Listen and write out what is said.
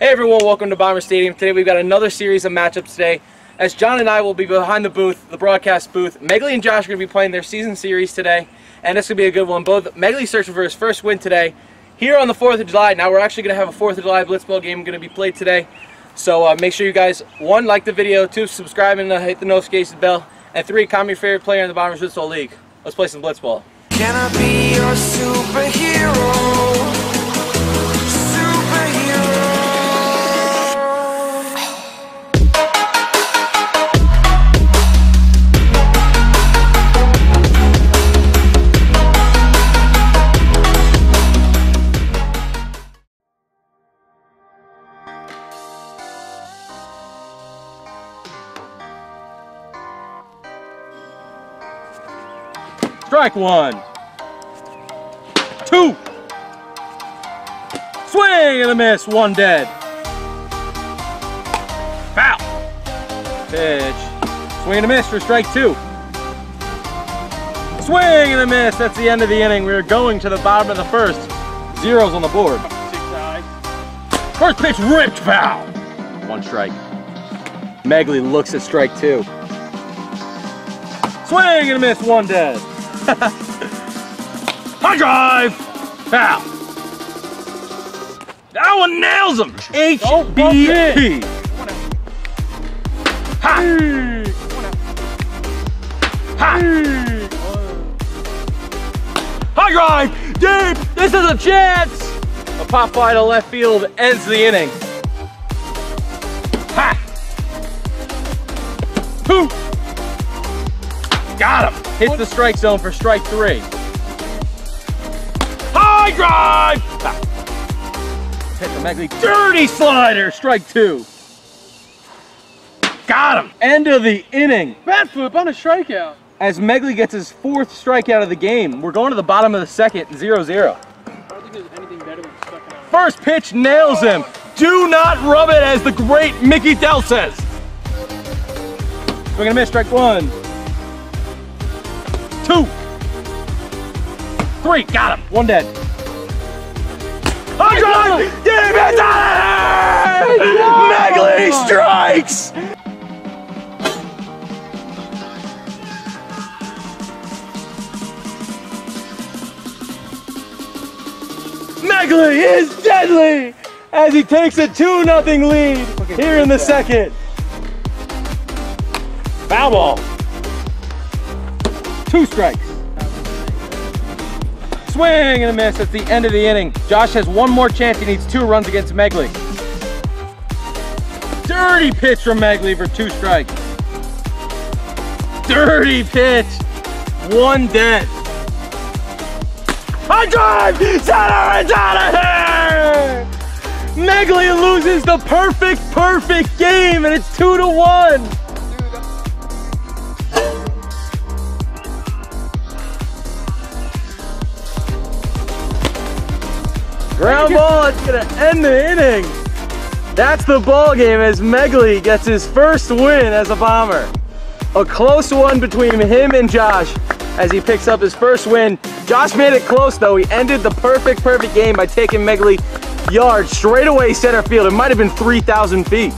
Hey everyone, welcome to Bomber Stadium. Today we've got another series of matchups today. As John and I will be behind the booth, the broadcast booth, Megly and Josh are going to be playing their season series today, and going to be a good one. Both Megly searching for his first win today here on the 4th of July. Now we're actually going to have a 4th of July Blitzball game going to be played today. So uh, make sure you guys, one, like the video, two, subscribe and uh, hit the notification bell, and three, comment your favorite player in the Bombers Blitzball League. Let's play some Blitzball. Can I be your superhero? Strike one. Two. Swing and a miss, one dead. Foul. Pitch. Swing and a miss for strike two. Swing and a miss, that's the end of the inning. We're going to the bottom of the first. Zeros on the board. First pitch ripped foul. One strike. Megly looks at strike two. Swing and a miss, one dead. High drive! Foul! That one nails him! HBP! Ha! Ha! High drive! Deep! This is a chance! A pop fly to left field ends the inning. Ha! Two! Got him! Hits the strike zone for strike three. High drive! Hit the Megly. Dirty slider, strike two. Got him! End of the inning. Bat flip on a strikeout. As Megly gets his fourth strikeout of the game, we're going to the bottom of the second, 0-0. I don't think there's anything better than stuck it out. First pitch nails him. Do not rub it, as the great Mickey Dell says. We're gonna miss strike one three, got him, one dead. I got him! Damn it! Megly strikes! Megly is deadly as he takes a 2 0 lead here in the second. Foul ball. Two strikes. Swing and a miss. It's the end of the inning. Josh has one more chance. He needs two runs against Megly. Dirty pitch from Megly for two strikes. Dirty pitch. One dead. I drive! Center it's out of here! Megly loses the perfect, perfect game, and it's two to one. Ground ball, it's gonna end the inning. That's the ball game as Megly gets his first win as a Bomber. A close one between him and Josh as he picks up his first win. Josh made it close though. He ended the perfect, perfect game by taking Megly yards straight away center field. It might have been 3,000 feet.